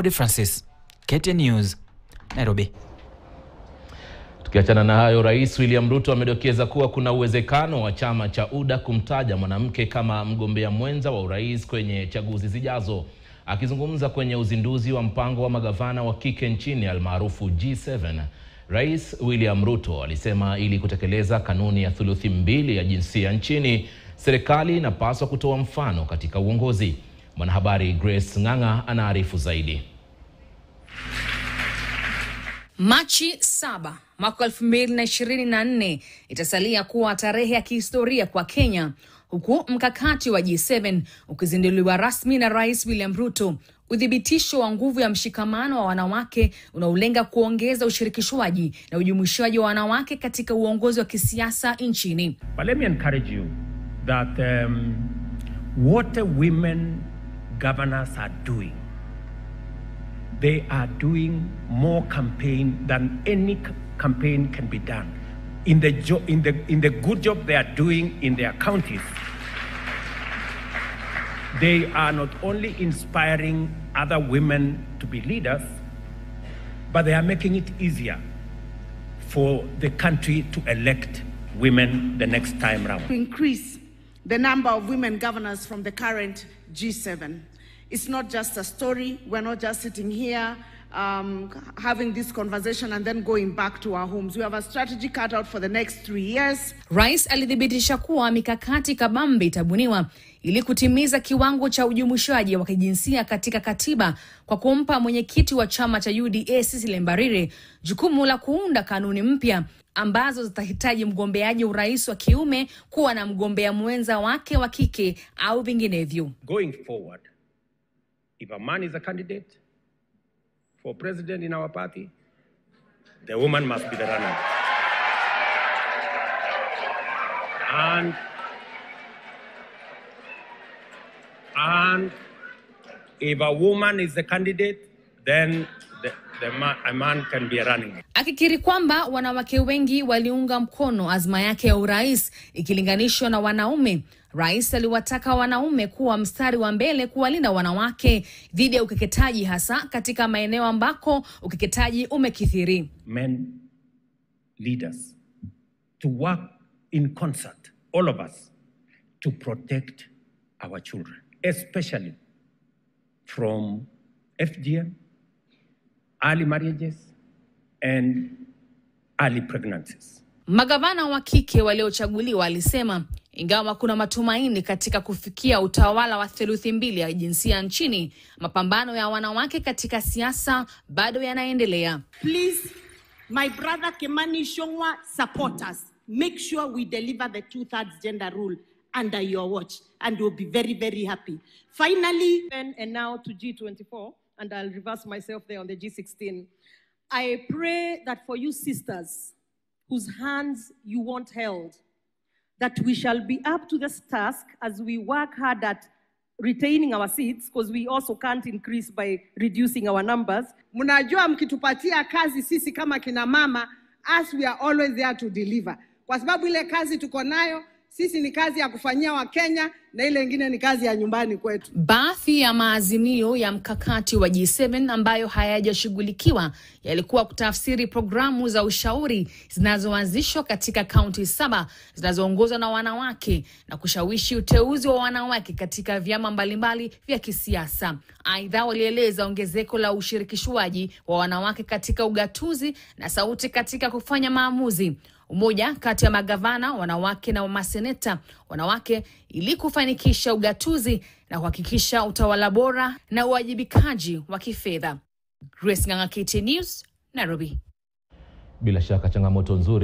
Odi Francis, KTN News, Nairobi. Tukiachana na hayo, Rais William Ruto amedokeza kuwa kuna uwezekano wa chama cha UDA kumtaja mwanamke kama mgombea mwenza wa urais kwenye chaguzi zijazo. Akizungumza kwenye uzinduzi wa mpango wa magavana wa kike nchini almaarufu G7, Rais William Ruto alisema ili kutekeleza kanuni ya thuluthi mbili ya jinsia nchini, serikali inapaswa kutoa mfano katika uongozi. Mwanahabari Grace Ng'ang'a anaarifu zaidi. Machi saba mwaka elfu mbili na ishirini na nne itasalia kuwa tarehe ya kihistoria kwa Kenya, huku mkakati wa G7 ukizinduliwa rasmi na Rais William Ruto, uthibitisho wa nguvu ya mshikamano wa wanawake unaolenga kuongeza ushirikishwaji na ujumuishaji wa wanawake katika uongozi wa kisiasa nchini. But let me encourage you that um, what women governors are doing, they are doing more campaign than any campaign can be done. In the, jo- in, the, in the good job they are doing in their counties, they are not only inspiring other women to be leaders, but they are making it easier for the country to elect women the next time round. to increase the number of women governors from the current G7. It's not just a story. We're not just sitting here um, having this conversation and then going back to our homes. We have a strategy cut out for the next three years. Rais alithibitisha kuwa mikakati kabambe itabuniwa ili kutimiza kiwango cha ujumuishaji wa kijinsia katika katiba kwa kumpa mwenyekiti wa chama cha UDA Cecily Mbarire jukumu la kuunda kanuni mpya ambazo zitahitaji mgombeaji urais wa kiume kuwa na mgombea mwenza wake wa kike au vinginevyo. Going forward, if a man is a candidate for president in our party, the woman must be the runner. And and if a woman is the candidate, then the, man, a man can be running akikiri kwamba wanawake wengi waliunga mkono azma yake ya urais ikilinganishwa na wanaume. Rais aliwataka wanaume kuwa mstari wa mbele kuwalinda wanawake dhidi ya ukeketaji, hasa katika maeneo ambako ukeketaji umekithiri. men leaders to work in concert, all of us, to protect our children, especially from FGM, early marriages, and early pregnancies. Magavana wa kike waliochaguliwa alisema ingawa kuna matumaini katika kufikia utawala wa theluthi mbili ya jinsia nchini, mapambano ya wanawake katika siasa bado yanaendelea. Please, my brother Kimani Shongwa, support us. Make sure we deliver the two thirds gender rule under your watch, and we'll be very, very happy. Finally, and now to G24, and I'll reverse myself there on the G16. I pray that for you sisters whose hands you want held, that we shall be up to this task as we work hard at retaining our seats, because we also can't increase by reducing our numbers. Mnajua, mkitupatia kazi sisi kama kina mama, as we are always there to deliver, kwa sababu ile kazi tuko sisi ni kazi ya kufanyia Wakenya na ile ingine ni kazi ya nyumbani kwetu. Baadhi ya maazimio ya mkakati wa G7 ambayo hayajashughulikiwa yalikuwa kutafsiri programu za ushauri zinazoanzishwa katika kaunti saba zinazoongozwa na wanawake na kushawishi uteuzi wa wanawake katika vyama mbalimbali vya kisiasa. Aidha, walieleza ongezeko la ushirikishwaji wa wanawake katika ugatuzi na sauti katika kufanya maamuzi umoja kati ya magavana wanawake na maseneta wanawake ili kufanikisha ugatuzi na kuhakikisha utawala bora na uwajibikaji wa kifedha. Grace Ng'ang'a, KTN News, Nairobi. Bila shaka changamoto nzuri